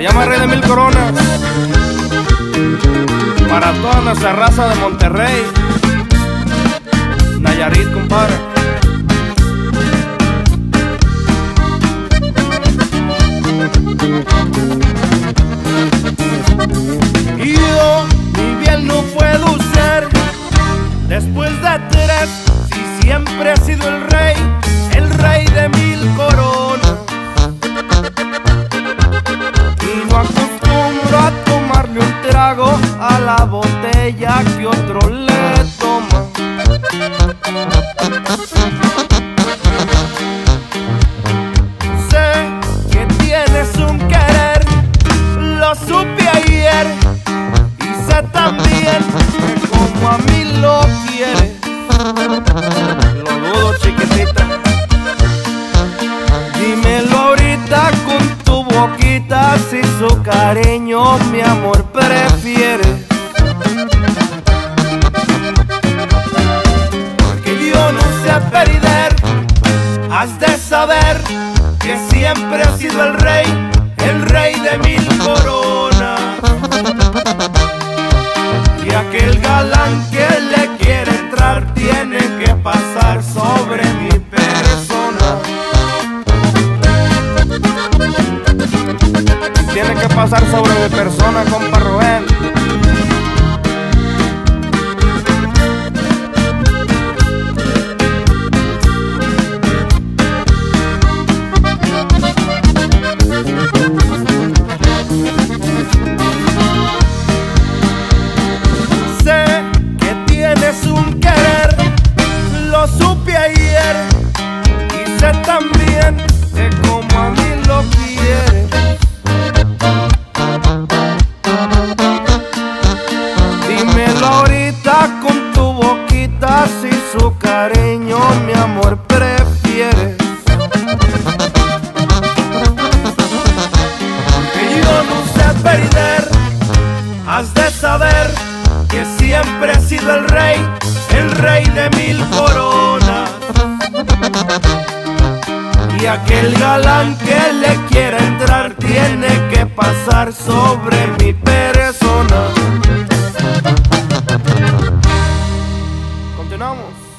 Se llama Rey de Mil Coronas. Para toda nuestra raza de Monterrey. Nayarit, compadre. Y yo, mi bien no puedo ser después de tres, si siempre he sido el rey, el rey de mil coronas. Trago a la botella que otro le has de saber que siempre he sido el rey, el rey de mil coronas. Y aquel galán que le quiere entrar tiene que pasar sobre mi persona. Tiene que pasar sobre mi persona, compa Rubén. Siempre he sido el rey, el rey de mil coronas. Y aquel galán que le quiera entrar tiene que pasar sobre mi persona. Continuamos.